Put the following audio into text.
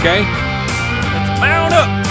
Okay? Let's mount up.